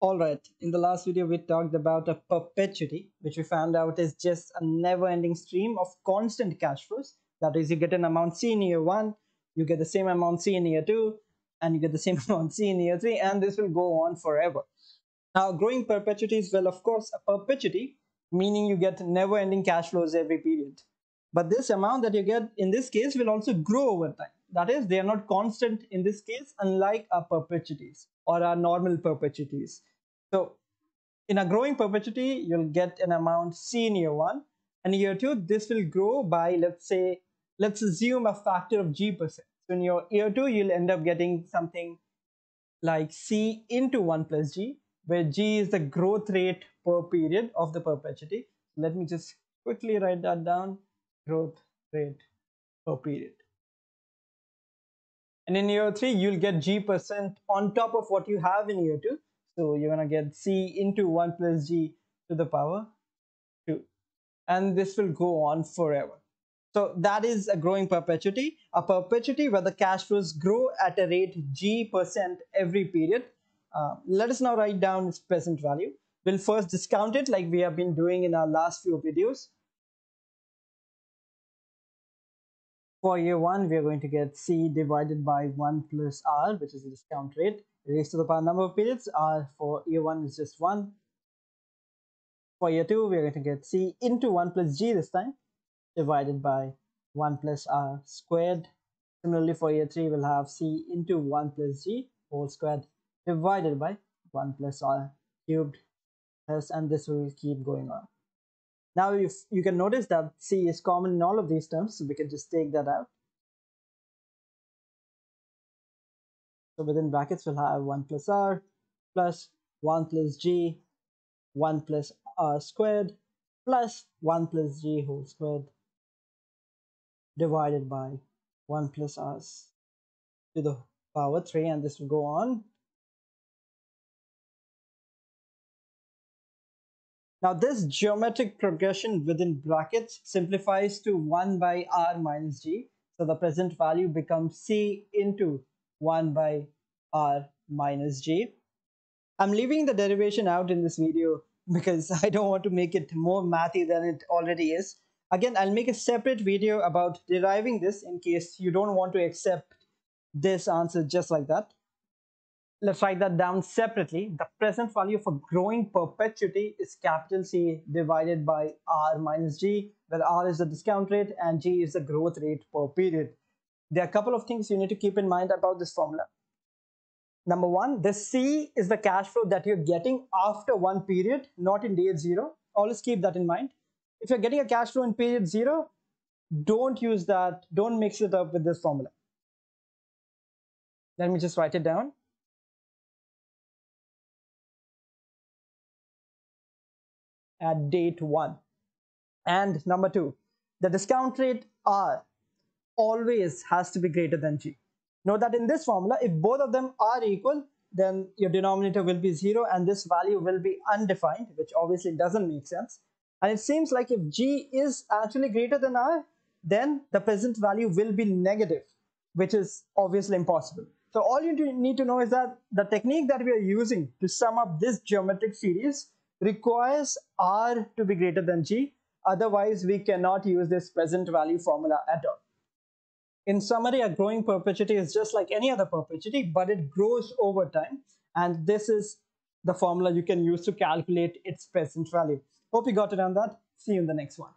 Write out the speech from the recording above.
All right, in the last video, we talked about a perpetuity, which we found out is just a never ending stream of constant cash flows. That is, you get an amount C in year one, you get the same amount C in year two, and you get the same amount C in year three, and this will go on forever. Now, growing perpetuity is, well, of course, a perpetuity, meaning you get never ending cash flows every period. But this amount that you get in this case will also grow over time. That is, they are not constant in this case, unlike our perpetuities or our normal perpetuities. So in a growing perpetuity, you'll get an amount C in year one. And year two, this will grow by, let's say, let's assume a factor of G percent. So in your year two, you'll end up getting something like C into 1 plus G, where G is the growth rate per period of the perpetuity. Let me just quickly write that down, growth rate per period. And in year three, you'll get G percent on top of what you have in year two. So you're gonna get C into one plus G to the power two. And this will go on forever. So that is a growing perpetuity, a perpetuity where the cash flows grow at a rate G percent every period. Uh, let us now write down its present value. We'll first discount it like we have been doing in our last few videos. For year 1, we are going to get C divided by 1 plus R, which is the discount rate. Raised to the power number of periods, R for year 1 is just 1. For year 2, we are going to get C into 1 plus G this time, divided by 1 plus R squared. Similarly, for year 3, we'll have C into 1 plus G whole squared divided by 1 plus R cubed. Yes, and this will keep going on. Now if you can notice that C is common in all of these terms, so we can just take that out. So within brackets, we'll have 1 plus R plus 1 plus G, 1 plus R squared plus 1 plus G whole squared divided by 1 plus R to the power 3 and this will go on Now this geometric progression within brackets simplifies to 1 by r minus g. So the present value becomes c into 1 by r minus g. I'm leaving the derivation out in this video because I don't want to make it more mathy than it already is. Again, I'll make a separate video about deriving this in case you don't want to accept this answer just like that let's write that down separately. The present value for growing perpetuity is capital C divided by R minus G, where R is the discount rate and G is the growth rate per period. There are a couple of things you need to keep in mind about this formula. Number one, the C is the cash flow that you're getting after one period, not in day zero. Always keep that in mind. If you're getting a cash flow in period zero, don't use that, don't mix it up with this formula. Let me just write it down. At date one. And number two, the discount rate R always has to be greater than G. Note that in this formula, if both of them are equal, then your denominator will be zero and this value will be undefined, which obviously doesn't make sense. And it seems like if G is actually greater than R, then the present value will be negative, which is obviously impossible. So all you need to know is that the technique that we are using to sum up this geometric series requires R to be greater than G. Otherwise, we cannot use this present value formula at all. In summary, a growing perpetuity is just like any other perpetuity, but it grows over time. And this is the formula you can use to calculate its present value. Hope you got it on that. See you in the next one.